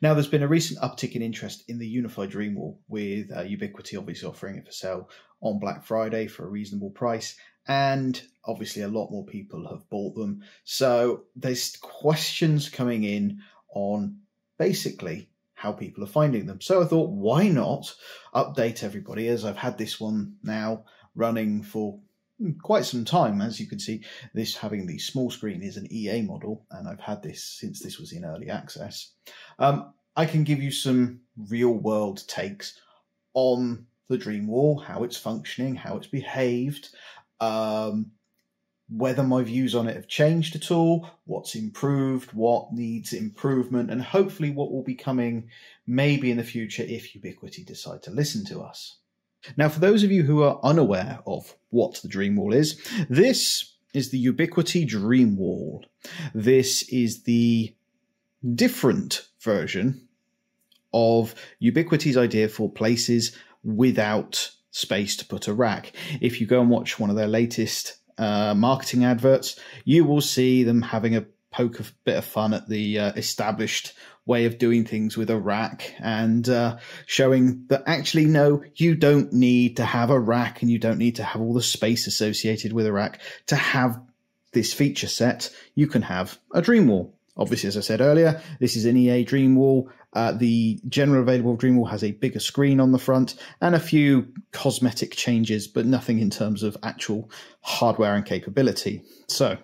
Now, there's been a recent uptick in interest in the UniFi Dreamwall, with uh, Ubiquiti obviously offering it for sale on Black Friday for a reasonable price, and obviously a lot more people have bought them. So there's questions coming in on basically how people are finding them. So I thought, why not update everybody as I've had this one now running for quite some time. As you can see, this having the small screen is an EA model, and I've had this since this was in early access. Um, I can give you some real world takes on the Dream Wall, how it's functioning, how it's behaved, um, whether my views on it have changed at all, what's improved, what needs improvement, and hopefully what will be coming maybe in the future if Ubiquiti decide to listen to us. Now, for those of you who are unaware of what the Dream Wall is, this is the Ubiquiti Dream Wall. This is the different version of Ubiquiti's idea for places without space to put a rack. If you go and watch one of their latest uh, marketing adverts, you will see them having a poke a bit of fun at the uh, established way of doing things with a rack and uh, showing that actually, no, you don't need to have a rack and you don't need to have all the space associated with a rack to have this feature set. You can have a dream wall. Obviously, as I said earlier, this is an EA Dream Wall. Uh, the general available Dream Wall has a bigger screen on the front and a few cosmetic changes, but nothing in terms of actual hardware and capability. So,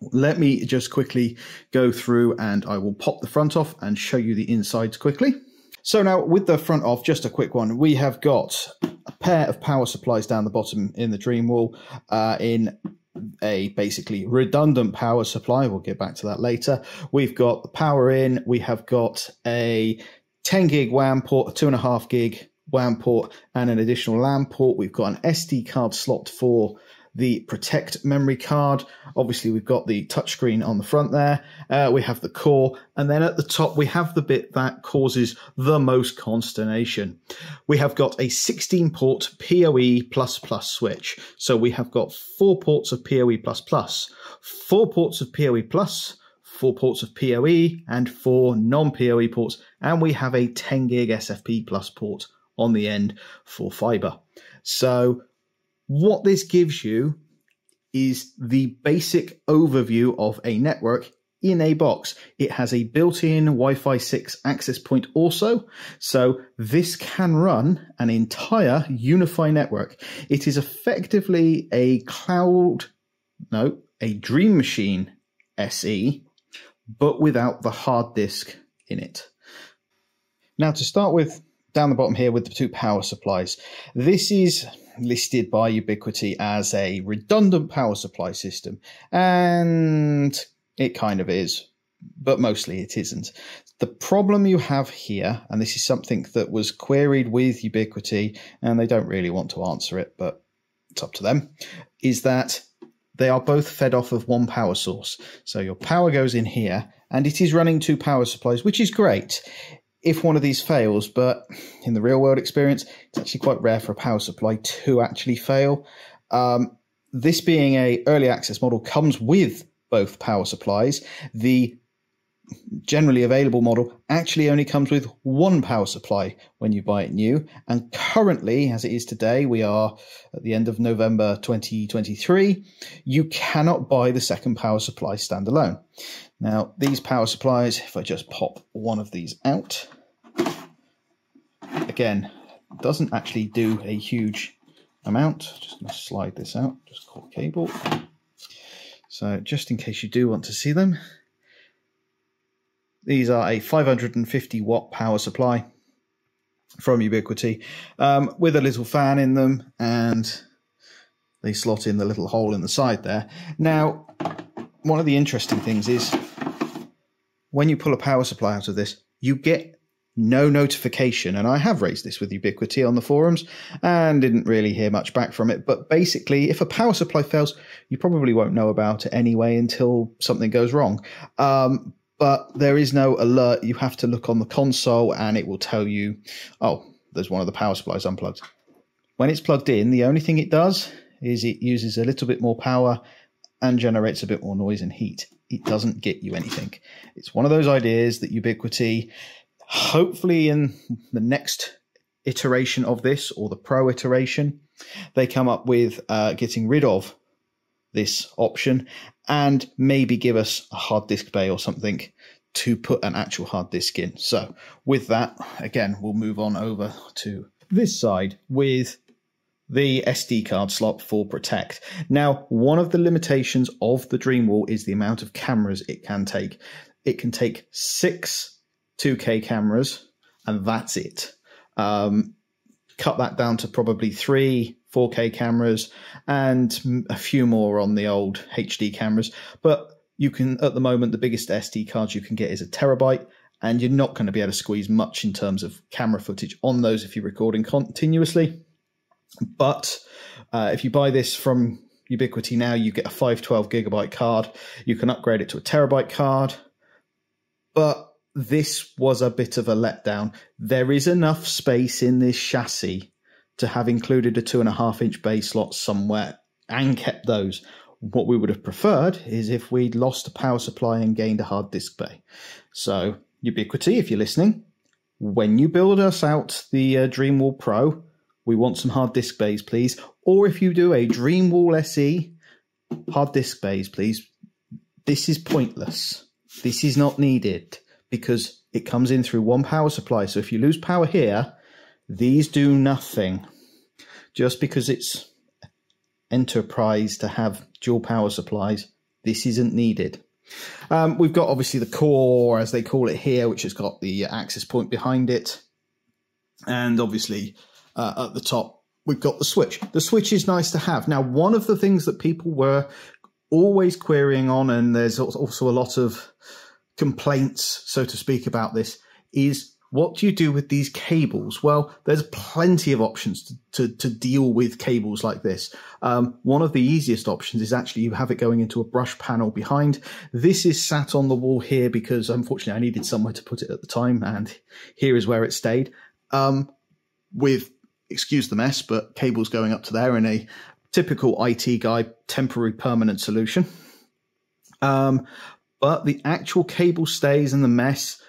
let me just quickly go through and I will pop the front off and show you the insides quickly. So now with the front off, just a quick one. We have got a pair of power supplies down the bottom in the Dream Wall uh, in a basically redundant power supply. We'll get back to that later. We've got the power in. We have got a 10 gig WAN port, a two and a half gig WAN port, and an additional LAN port. We've got an SD card slot for the Protect memory card. Obviously, we've got the touchscreen on the front there. Uh, we have the core, and then at the top, we have the bit that causes the most consternation. We have got a 16 port PoE switch. So we have got four ports of PoE, four ports of PoE, four ports of PoE, and four non PoE ports. And we have a 10 gig SFP plus port on the end for fiber. So what this gives you is the basic overview of a network in a box. It has a built-in Wi-Fi 6 access point also, so this can run an entire UniFi network. It is effectively a cloud, no, a Dream Machine SE, but without the hard disk in it. Now to start with, down the bottom here with the two power supplies. This is listed by Ubiquiti as a redundant power supply system, and it kind of is, but mostly it isn't. The problem you have here, and this is something that was queried with Ubiquiti, and they don't really want to answer it, but it's up to them, is that they are both fed off of one power source. So your power goes in here, and it is running two power supplies, which is great if one of these fails, but in the real world experience, it's actually quite rare for a power supply to actually fail. Um, this being a early access model comes with both power supplies. The generally available model actually only comes with one power supply when you buy it new. And currently, as it is today, we are at the end of November 2023, you cannot buy the second power supply standalone. Now, these power supplies, if I just pop one of these out, again, doesn't actually do a huge amount. Just going to slide this out, just call cable. So just in case you do want to see them, these are a 550 watt power supply from Ubiquiti um, with a little fan in them and they slot in the little hole in the side there. Now, one of the interesting things is when you pull a power supply out of this, you get no notification. And I have raised this with Ubiquiti on the forums and didn't really hear much back from it. But basically, if a power supply fails, you probably won't know about it anyway until something goes wrong. Um, but there is no alert. You have to look on the console and it will tell you, oh, there's one of the power supplies unplugged. When it's plugged in, the only thing it does is it uses a little bit more power and generates a bit more noise and heat. it doesn't get you anything. It's one of those ideas that Ubiquiti, hopefully in the next iteration of this or the pro iteration, they come up with uh, getting rid of this option and maybe give us a hard disk bay or something to put an actual hard disk in. So, with that, again, we'll move on over to this side with the SD card slot for Protect. Now, one of the limitations of the Dreamwall is the amount of cameras it can take. It can take six 2K cameras, and that's it. Um, cut that down to probably three 4K cameras and a few more on the old HD cameras. But you can, at the moment, the biggest SD cards you can get is a terabyte, and you're not going to be able to squeeze much in terms of camera footage on those if you're recording continuously. But uh, if you buy this from Ubiquiti now, you get a 512 gigabyte card. You can upgrade it to a terabyte card. But this was a bit of a letdown. There is enough space in this chassis to have included a two and a half inch bay slot somewhere and kept those. What we would have preferred is if we'd lost a power supply and gained a hard disk bay. So, Ubiquiti, if you're listening, when you build us out the uh, Dreamwall Pro, we want some hard disk bays, please. Or if you do a Dreamwall SE, hard disk bays, please. This is pointless. This is not needed because it comes in through one power supply. So if you lose power here, these do nothing. Just because it's enterprise to have dual power supplies, this isn't needed. Um, we've got obviously the core, as they call it here, which has got the access point behind it. And obviously uh, at the top, we've got the switch. The switch is nice to have. Now, one of the things that people were always querying on, and there's also a lot of complaints, so to speak, about this, is what do you do with these cables? Well, there's plenty of options to, to, to deal with cables like this. Um, one of the easiest options is actually you have it going into a brush panel behind. This is sat on the wall here because unfortunately I needed somewhere to put it at the time, and here is where it stayed. Um, with excuse the mess, but cables going up to there in a typical IT guy temporary permanent solution. Um, but the actual cable stays in the mess.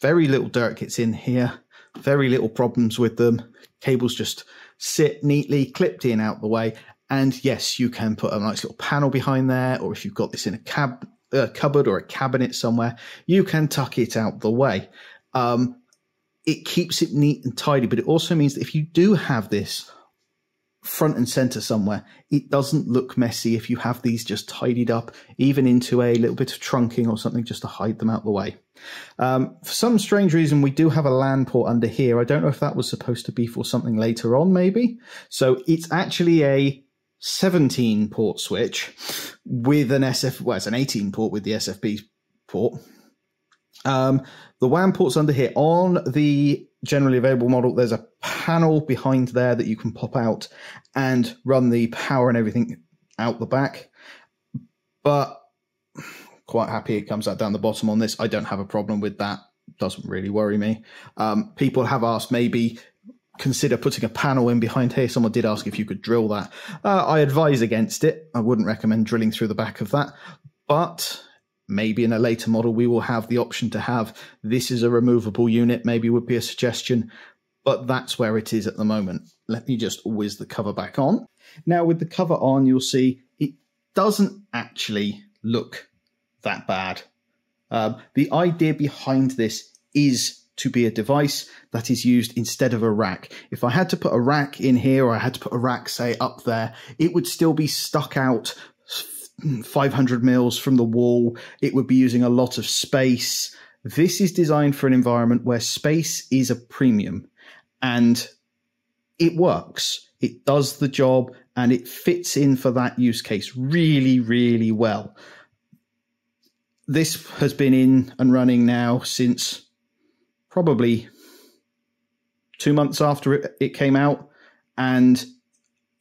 Very little dirt gets in here. Very little problems with them. Cables just sit neatly, clipped in out the way. And yes, you can put a nice little panel behind there, or if you've got this in a cab, a cupboard or a cabinet somewhere, you can tuck it out the way. Um, it keeps it neat and tidy, but it also means that if you do have this front and center somewhere, it doesn't look messy if you have these just tidied up, even into a little bit of trunking or something just to hide them out the way. Um, for some strange reason, we do have a LAN port under here. I don't know if that was supposed to be for something later on, maybe. So it's actually a 17 port switch with an SF, well, it's an 18 port with the SFP port. Um, the WAN port's under here. On the generally available model, there's a panel behind there that you can pop out and run the power and everything out the back. But quite happy it comes out down the bottom on this. I don't have a problem with that. Doesn't really worry me. Um, people have asked maybe consider putting a panel in behind here. Someone did ask if you could drill that. Uh, I advise against it. I wouldn't recommend drilling through the back of that. But maybe in a later model we will have the option to have this is a removable unit maybe would be a suggestion but that's where it is at the moment. Let me just whiz the cover back on. Now with the cover on you'll see it doesn't actually look that bad. Um, the idea behind this is to be a device that is used instead of a rack. If I had to put a rack in here or I had to put a rack, say, up there, it would still be stuck out 500 mils from the wall. It would be using a lot of space. This is designed for an environment where space is a premium and it works. It does the job and it fits in for that use case really, really well. This has been in and running now since probably two months after it, it came out and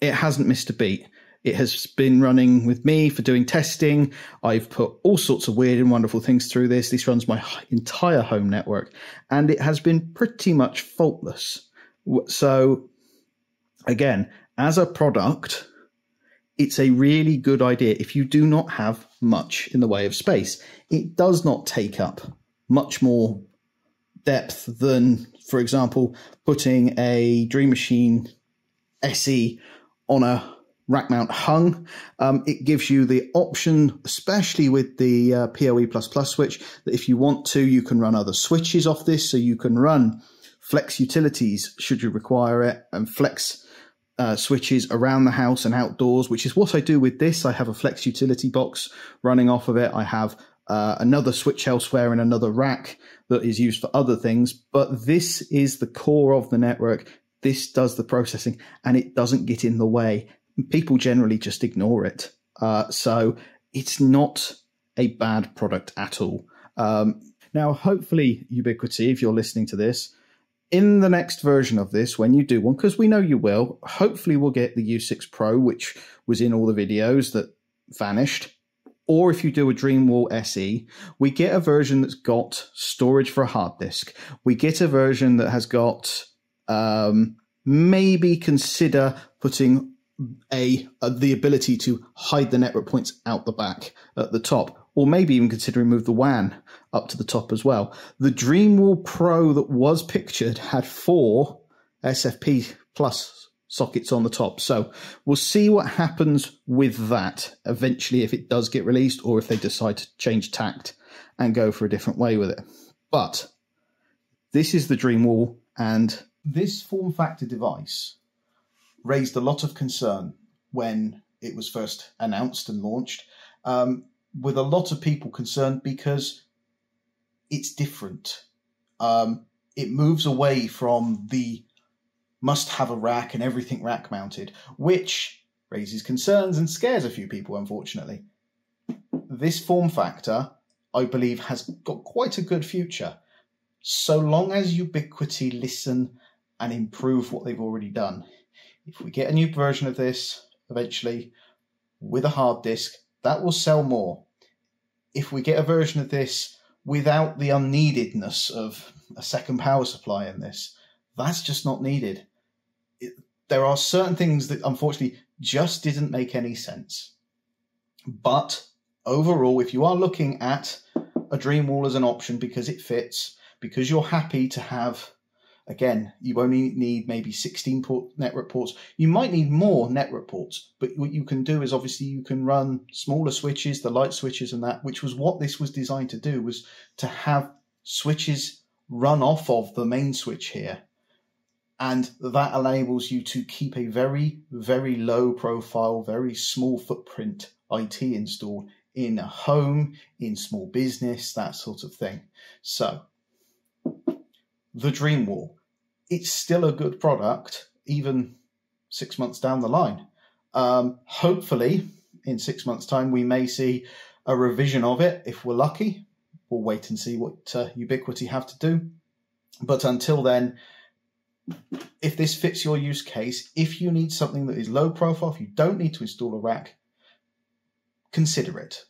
it hasn't missed a beat. It has been running with me for doing testing. I've put all sorts of weird and wonderful things through this. This runs my entire home network and it has been pretty much faultless. So, again, as a product, it's a really good idea if you do not have much in the way of space. It does not take up much more depth than, for example, putting a Dream Machine SE on a rack mount hung. Um, it gives you the option, especially with the uh, PoE++ Plus switch, that if you want to, you can run other switches off this. So you can run flex utilities should you require it and flex uh, switches around the house and outdoors, which is what I do with this. I have a flex utility box running off of it. I have uh, another switch elsewhere in another rack that is used for other things. But this is the core of the network. This does the processing and it doesn't get in the way. People generally just ignore it. Uh, so it's not a bad product at all. Um, now, hopefully, Ubiquiti, if you're listening to this, in the next version of this, when you do one, because we know you will, hopefully we'll get the U6 Pro, which was in all the videos that vanished. Or if you do a Dreamwall SE, we get a version that's got storage for a hard disk. We get a version that has got um, maybe consider putting a, a, the ability to hide the network points out the back at the top or maybe even considering move the WAN up to the top as well. The Dreamwall Pro that was pictured had four SFP plus sockets on the top. So we'll see what happens with that eventually if it does get released or if they decide to change tact and go for a different way with it. But this is the Dreamwall and this form factor device raised a lot of concern when it was first announced and launched. Um, with a lot of people concerned because it's different. Um, it moves away from the must have a rack and everything rack mounted, which raises concerns and scares a few people, unfortunately. This form factor, I believe, has got quite a good future, so long as Ubiquiti listen and improve what they've already done. If we get a new version of this eventually with a hard disk, that will sell more. If we get a version of this without the unneededness of a second power supply in this, that's just not needed. It, there are certain things that unfortunately just didn't make any sense. But overall, if you are looking at a dream wall as an option because it fits, because you're happy to have Again, you only need maybe 16 port network ports. You might need more network ports, but what you can do is obviously you can run smaller switches, the light switches and that, which was what this was designed to do, was to have switches run off of the main switch here. And that enables you to keep a very, very low profile, very small footprint IT installed in a home, in small business, that sort of thing. So the Dream Wall. It's still a good product, even six months down the line. Um, hopefully, in six months' time, we may see a revision of it if we're lucky. We'll wait and see what uh, Ubiquiti have to do. But until then, if this fits your use case, if you need something that is low profile, if you don't need to install a rack, consider it.